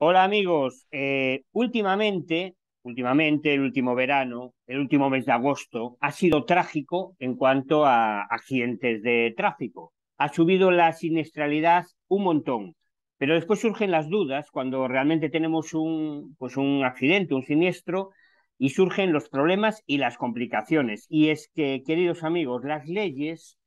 Hola amigos, Eh, últimamente, últimamente, el último verano, el último mes de agosto, ha sido trágico en cuanto a accidentes de tráfico. Ha subido la siniestralidad un montón, pero después surgen las dudas cuando realmente tenemos un, pues un accidente, un siniestro, y surgen los problemas y las complicaciones. Y es que, queridos amigos, las leyes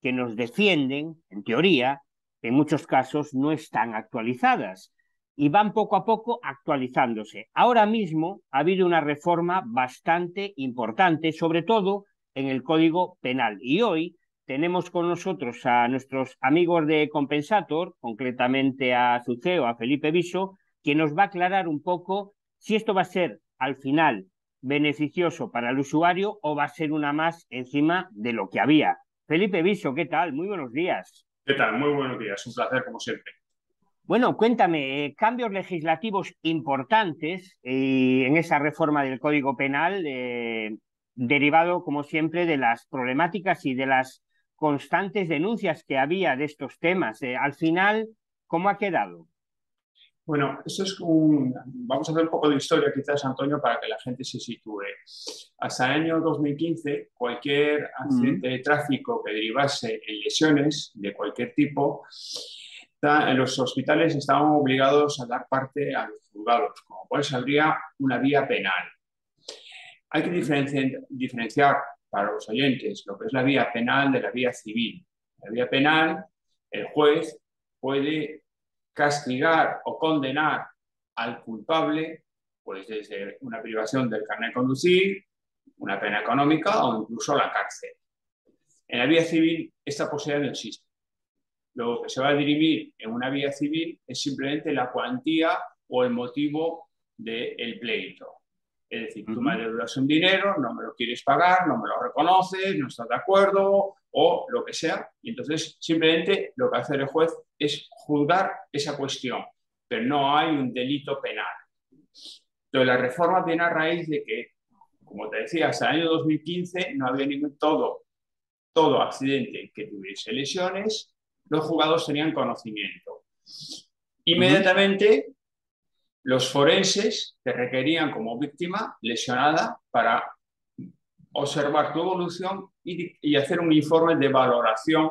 que nos defienden, en teoría, en muchos casos no están actualizadas y van poco a poco actualizándose. Ahora mismo ha habido una reforma bastante importante, sobre todo en el Código Penal. Y hoy tenemos con nosotros a nuestros amigos de Compensator, concretamente a Zuceo, a Felipe Viso, que nos va a aclarar un poco si esto va a ser al final beneficioso para el usuario o va a ser una más encima de lo que había. Felipe Viso, ¿qué tal? Muy buenos días. ¿Qué tal? Muy buenos días. Un placer, como siempre. Bueno, cuéntame, eh, cambios legislativos importantes eh, en esa reforma del Código Penal, eh, derivado, como siempre, de las problemáticas y de las constantes denuncias que había de estos temas. Eh, al final, ¿cómo ha quedado? Bueno, esto es un... Vamos a hacer un poco de historia quizás, Antonio, para que la gente se sitúe. Hasta el año 2015, cualquier accidente de tráfico que derivase en lesiones de cualquier tipo en los hospitales estaban obligados a dar parte a los juzgados, como cual habría una vía penal. Hay que diferenciar, para los oyentes lo que es la vía penal de la vía civil. La vía penal, el juez puede castigar o condenar al culpable, pues desde una privación del carnet de conducir, una pena económica o incluso la cárcel. En la vía civil esta posibilidad no existe. Lo que se va a dirimir en una vía civil es simplemente la cuantía o el motivo del pleito. Es decir, tú me deudas un dinero, no me lo quieres pagar, no me lo reconoces, no estás de acuerdo o lo que sea. Y entonces simplemente lo que hace el juez es juzgar esa cuestión, pero no hay un delito penal. Entonces la reforma viene a raíz de que, como te decía, hasta el año 2015 no había ningún todo, todo accidente que tuviese lesiones los juzgados tenían conocimiento. Inmediatamente, los forenses te requerían como víctima lesionada para observar tu evolución y, hacer un informe de valoración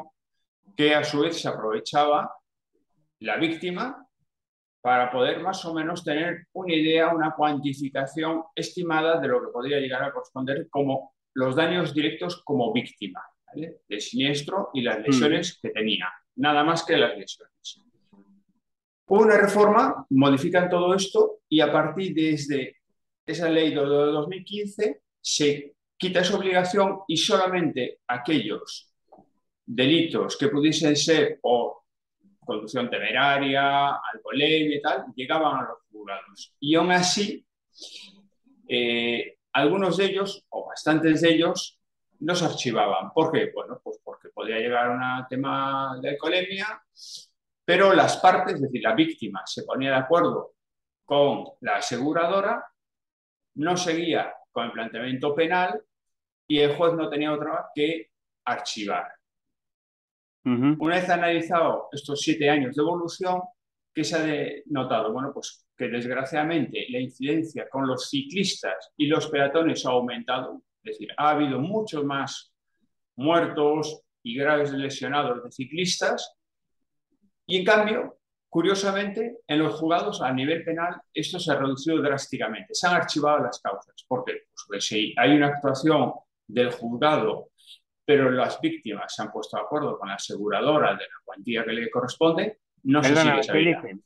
que a su vez se aprovechaba la víctima para poder más o menos tener una idea, una cuantificación estimada de lo que podría llegar a corresponder como los daños directos como víctima del siniestro y las lesiones que tenía nada más que las lesiones. Una reforma, modifican todo esto y a partir de esa ley de 2015 se quita esa obligación y solamente aquellos delitos que pudiesen ser o conducción temeraria, alcoholemia y tal, llegaban a los juzgados. Y aún así, eh, algunos de ellos, o bastantes de ellos, no se archivaban. ¿Por qué? Bueno, pues podía llegar a un tema de alcoholemia, pero las partes, es decir, la víctima se ponía de acuerdo con la aseguradora, no seguía con el planteamiento penal y el juez no tenía otra que archivar. Una vez analizado estos siete años de evolución, ¿qué se ha notado? Bueno, pues que desgraciadamente la incidencia con los ciclistas y los peatones ha aumentado, es decir, ha habido muchos más muertos y graves lesionados de ciclistas. Y en cambio, curiosamente, en los juzgados a nivel penal esto se ha reducido drásticamente. Se han archivado las causas. Pues porque si hay una actuación del juzgado, pero las víctimas se han puesto de acuerdo con la aseguradora de la cuantía que le corresponde, no se sigue Felipe,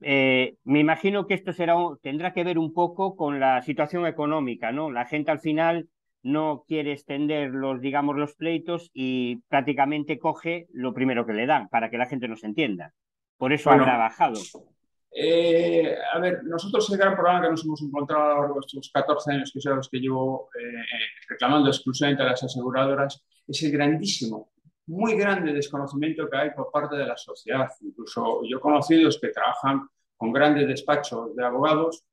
eh, me imagino que esto será, tendrá que ver un poco con la situación económica, ¿no? La gente al final no quiere extender los, digamos, los pleitos y prácticamente coge lo primero que le dan para que la gente nos entienda. Por eso ha trabajado. Eh, a ver, nosotros el gran problema que nos hemos encontrado a lo largo de estos 14 años que son los que llevo eh, reclamando exclusivamente a las aseguradoras es el grandísimo, muy grande desconocimiento que hay por parte de la sociedad. Incluso yo he conocido que trabajan con grandes despachos de abogados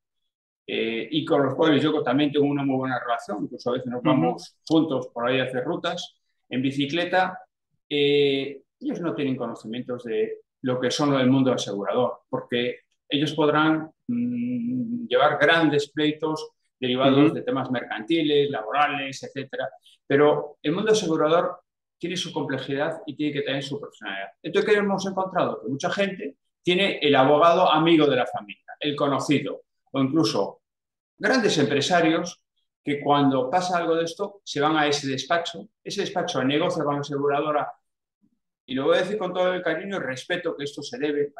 eh, y con los cuales yo también tengo una muy buena relación, incluso a veces nos vamos juntos por ahí a hacer rutas en bicicleta, eh, ellos no tienen conocimientos de lo que son del mundo asegurador, porque ellos podrán mm, llevar grandes pleitos derivados de temas mercantiles, laborales, etcétera. Pero el mundo asegurador tiene su complejidad y tiene que tener su personalidad. Entonces, ¿qué hemos encontrado? Que mucha gente tiene el abogado amigo de la familia, el conocido, o incluso grandes empresarios que cuando pasa algo de esto se van a ese despacho, ese despacho negocia con la aseguradora, y lo voy a decir con todo el cariño y respeto que esto se debe,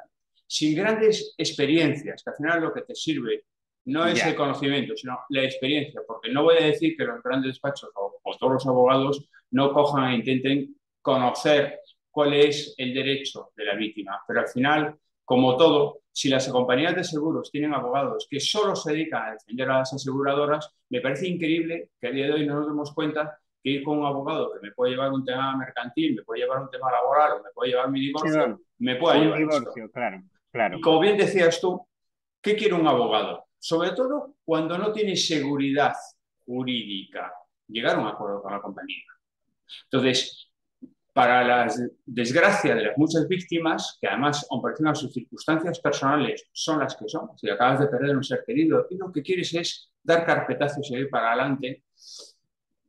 sin grandes experiencias, que al final lo que te sirve no es el conocimiento, sino la experiencia, porque no voy a decir que los grandes despachos o, o todos los abogados no cojan e intenten conocer cuál es el derecho de la víctima, pero al final como todo, si las compañías de seguros tienen abogados que solo se dedican a defender a las aseguradoras, me parece increíble que a día de hoy no nos demos cuenta que ir con un abogado que me puede llevar un tema mercantil, me puede llevar un tema laboral o me puede llevar mi divorcio, me puede llevar divorcio, claro, claro. como bien decías tú, ¿qué quiere un abogado? Sobre todo cuando no tiene seguridad jurídica, llegar a un acuerdo con la compañía. Entonces, para la desgracia de las muchas víctimas, que además, aun por sus circunstancias personales son las que son, si acabas de perder un ser querido y lo que quieres es dar carpetazo y seguir para adelante,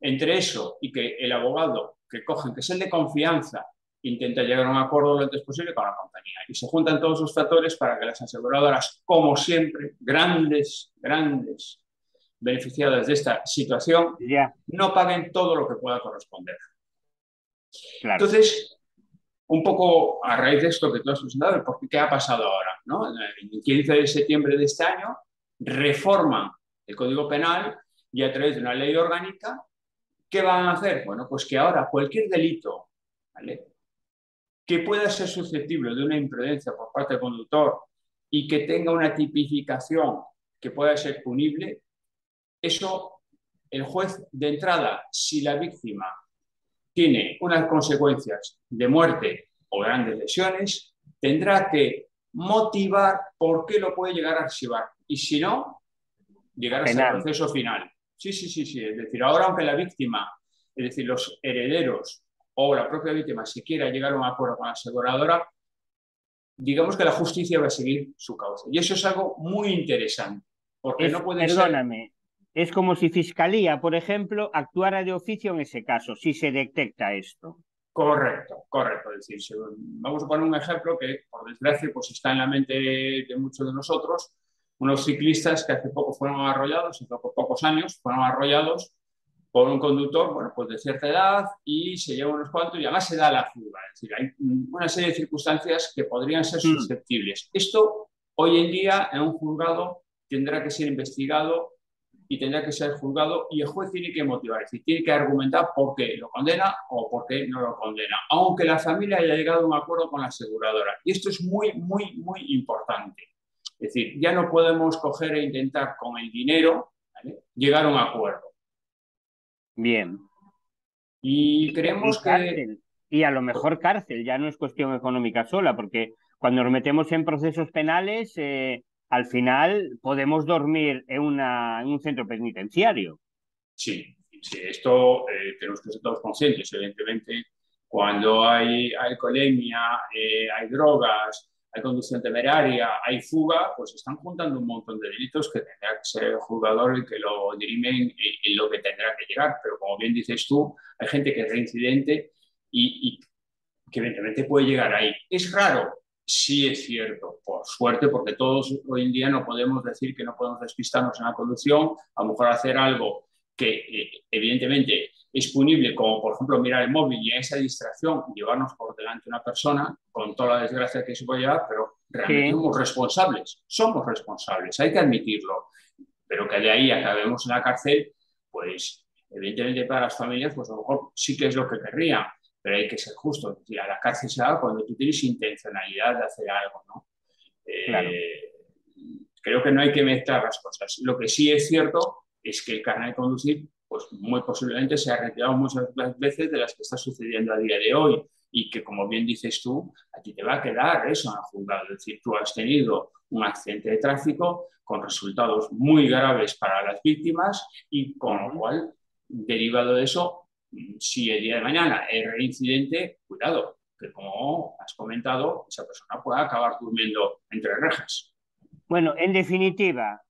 entre eso y que el abogado que cogen, que es el de confianza, intenta llegar a un acuerdo lo antes posible con la compañía. Y se juntan todos los factores para que las aseguradoras, como siempre, grandes, grandes beneficiadas de esta situación, no paguen todo lo que pueda corresponder. Entonces, un poco a raíz de esto que tú has presentado, porque ¿qué ha pasado ahora? ¿no? El 15 de septiembre de este año reforman el Código Penal y a través de una ley orgánica, ¿qué van a hacer? Bueno, pues que ahora cualquier delito que pueda ser susceptible de una imprudencia por parte del conductor y que tenga una tipificación que pueda ser punible, eso el juez de entrada, si la víctima tiene unas consecuencias de muerte o grandes lesiones, tendrá que motivar por qué lo puede llegar a archivar. Y si no, llegar a ese proceso final. Sí, sí, sí, sí. Es decir, ahora aunque la víctima, es decir, los herederos o la propia víctima, si quiera llegar a un acuerdo con la aseguradora, digamos que la justicia va a seguir su causa. Y eso es algo muy interesante. Porque no puede perdóname, es como si Fiscalía, por ejemplo, actuara de oficio en ese caso, si se detecta esto. Correcto, correcto. Es decir, vamos a poner un ejemplo que, por desgracia, pues está en la mente de muchos de nosotros. Unos ciclistas que hace poco fueron arrollados, hace pocos años, fueron arrollados por un conductor, bueno, pues de cierta edad y se lleva unos cuantos y además se da la fuga. Es decir, hay una serie de circunstancias que podrían ser mm. susceptibles. Esto, hoy en día, en un juzgado, tendrá que ser investigado y tendrá que ser juzgado y el juez tiene que motivar, es decir, tiene que argumentar por qué lo condena o por qué no lo condena, aunque la familia haya llegado a un acuerdo con la aseguradora. Y esto es muy, muy, muy importante. Es decir, ya no podemos coger e intentar con el dinero llegar a un acuerdo. Bien. Y creemos que... Y a lo mejor cárcel, ya no es cuestión económica sola, porque cuando nos metemos en procesos penales... Eh al final podemos dormir en, una, en un centro penitenciario. Sí, sí esto eh, tenemos que ser todos conscientes. Evidentemente, cuando hay alcoholemia, eh, hay drogas, hay conducción temeraria, hay fuga, pues están juntando un montón de delitos que tendrá que ser el juzgador el que lo dirimen en, lo que tendrá que llegar. Pero como bien dices tú, hay gente que es reincidente y, y que evidentemente puede llegar ahí. Es raro, sí es cierto, por suerte, porque todos hoy en día no podemos decir que no podemos despistarnos en la conducción, a lo mejor hacer algo que eh, evidentemente es punible, como por ejemplo mirar el móvil y esa distracción, llevarnos por delante una persona, con toda la desgracia que se puede llevar, pero realmente somos responsables, somos responsables, hay que admitirlo, pero que de ahí acabemos en la cárcel, pues evidentemente para las familias, pues a lo mejor sí que es lo que querrían, pero hay que ser justo. a la cárcel se va cuando tú tienes intencionalidad de hacer algo, ¿no? Eh, creo que no hay que mezclar las cosas. Lo que sí es cierto es que el carnet de conducir, pues muy posiblemente se ha retirado muchas veces de las que está sucediendo a día de hoy y que, como bien dices tú, a ti te va a quedar eso en el juzgado. Es decir, tú has tenido un accidente de tráfico con resultados muy graves para las víctimas y con lo cual, derivado de eso, si el día de mañana es reincidente, cuidado, que como has comentado, esa persona pueda acabar durmiendo entre rejas. Bueno, en definitiva,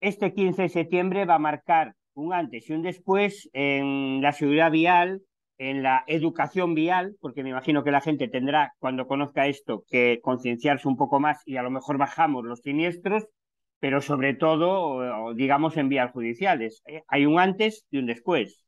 este 15 de septiembre va a marcar un antes y un después en la seguridad vial, en la educación vial, porque me imagino que la gente tendrá, cuando conozca esto, que concienciarse un poco más y a lo mejor bajamos los siniestros, pero sobre todo, digamos, en vías judiciales. ¿eh? Hay un antes y un después.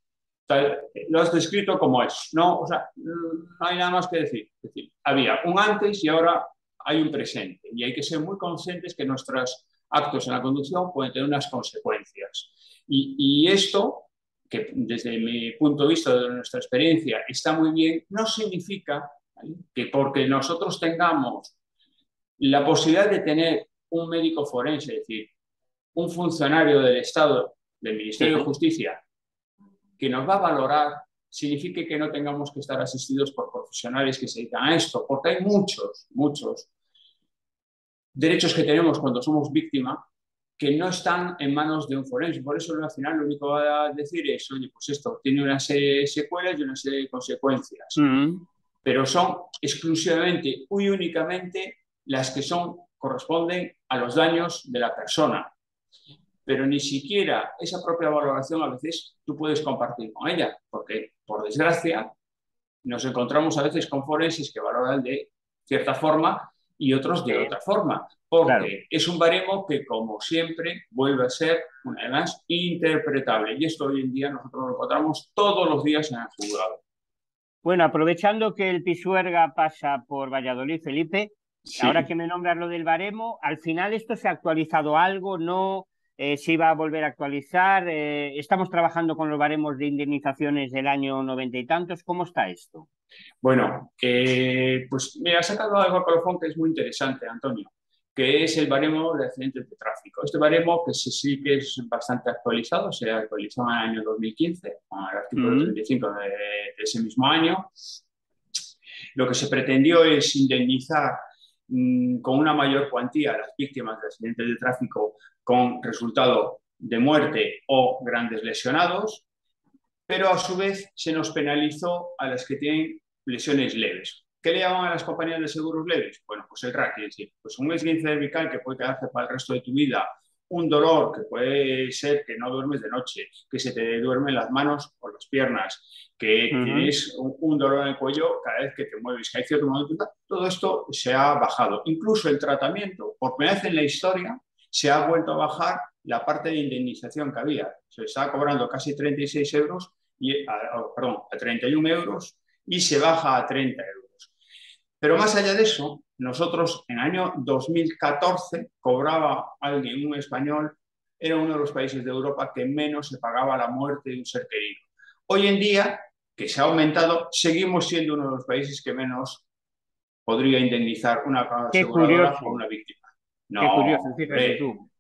Lo has descrito como es, ¿no? O sea, no hay nada más que decir. Es decir, había un antes y ahora hay un presente. Y hay que ser muy conscientes que nuestros actos en la conducción pueden tener unas consecuencias. Y, y esto, que desde mi punto de vista, de nuestra experiencia, está muy bien, no significa que porque nosotros tengamos la posibilidad de tener un médico forense, es decir, un funcionario del Estado, del Ministerio de Justicia, que nos va a valorar, signifique que no tengamos que estar asistidos por profesionales que se dedican a esto, porque hay muchos, muchos derechos que tenemos cuando somos víctima que no están en manos de un forense. Por eso al final lo único que va a decir es, oye, pues esto tiene una serie de secuelas y una serie de consecuencias. Mm. Pero son exclusivamente y únicamente las que son corresponden a los daños de la persona. Pero ni siquiera esa propia valoración a veces tú puedes compartir con ella, porque por desgracia nos encontramos a veces con forenses que valoran de cierta forma y otros de otra forma, porque es un baremo que, como siempre, vuelve a ser, una vez más, interpretable. Y esto hoy en día nosotros lo encontramos todos los días en el juzgado. Bueno, aprovechando que el Pisuerga pasa por Valladolid, Felipe, Ahora que me nombras lo del baremo, al final esto se ha actualizado algo, no eh, se iba a volver a actualizar. Eh, estamos trabajando con los baremos de indemnizaciones del año noventa y tantos. ¿Cómo está esto? Bueno, eh, pues me ha sacado algo a colofón que es muy interesante, Antonio, que es el baremo de accidentes de tráfico. Este baremo, que sí, que es bastante actualizado, se actualizó en el año 2015, con el artículo 35 de ese mismo año. Lo que se pretendió es indemnizar Mm, con una mayor cuantía a las víctimas de accidentes de tráfico con resultado de muerte o grandes lesionados, pero a su vez se nos penalizó a las que tienen lesiones leves. ¿Qué le llaman a las compañías de seguros leves? Bueno, pues el RAC, es decir, pues un esguince cervical que puede quedarse para el resto de tu vida, un dolor que puede ser que no duermes de noche, que se te duermen las manos o las piernas, que tienes un, dolor en el cuello cada vez que te mueves, que hay cierto momento, todo esto se ha bajado. Incluso el tratamiento, por primera vez en la historia, se ha vuelto a bajar la parte de indemnización que había. Se estaba cobrando casi 36 euros, y, perdón, a 31 euros y se baja a 30 euros. Pero más allá de eso, nosotros en el año 2014 cobraba alguien, un español, era uno de los países de Europa que menos se pagaba la muerte de un ser querido. Hoy en día, que se ha aumentado, seguimos siendo uno de los países que menos podría indemnizar una aseguradora por una víctima. No, Qué curioso, tú.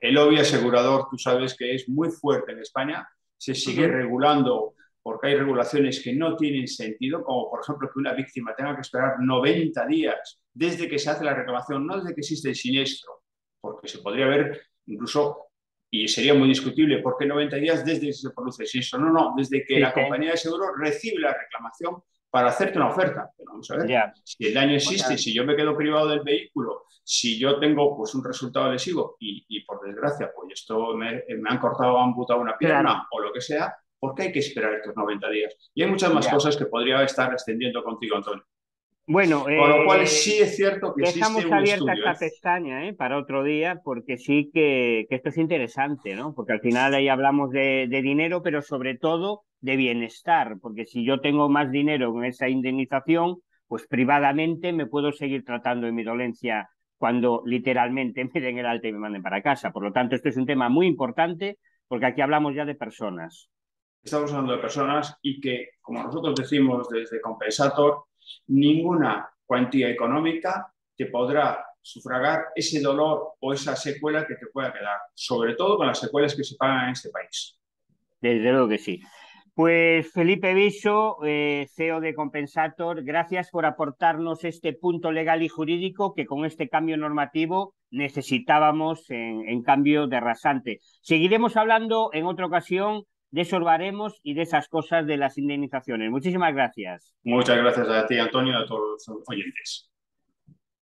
El lobby asegurador, tú sabes que es muy fuerte en España, se sigue regulando porque hay regulaciones que no tienen sentido, como por ejemplo que una víctima tenga que esperar 90 días desde que se hace la reclamación, no desde que existe el siniestro, porque se podría ver incluso, y sería muy discutible, ¿por qué 90 días desde que se produce el siniestro? No, no, desde que la compañía de seguro recibe la reclamación para hacerte una oferta. Pero vamos a ver, si el daño existe, si yo me quedo privado del vehículo, si yo tengo pues, un resultado lesivo y, por desgracia, pues esto me, han cortado o amputado una pierna o lo que sea, ¿Por qué hay que esperar estos 90 días? Y hay muchas más cosas que podría estar extendiendo contigo, Antonio. Bueno, con lo cual eh, sí es cierto que dejamos existe un abierta esta ¿eh? pestaña ¿eh? para otro día, porque sí que, esto es interesante, ¿no? Porque al final ahí hablamos de, dinero, pero sobre todo de bienestar, porque si yo tengo más dinero con esa indemnización, pues privadamente me puedo seguir tratando de mi dolencia cuando literalmente me den el alta y me manden para casa. Por lo tanto, esto es un tema muy importante, porque aquí hablamos ya de personas estamos hablando de personas y que, como nosotros decimos desde Compensator, ninguna cuantía económica te podrá sufragar ese dolor o esa secuela que te pueda quedar, sobre todo con las secuelas que se pagan en este país. Desde luego que sí. Pues Felipe Viso, eh, CEO de Compensator, gracias por aportarnos este punto legal y jurídico que con este cambio normativo necesitábamos en, en cambio de rasante. Seguiremos hablando en otra ocasión de y de esas cosas de las indemnizaciones. Muchísimas gracias. Muchas gracias a ti, Antonio, y a todos los oyentes.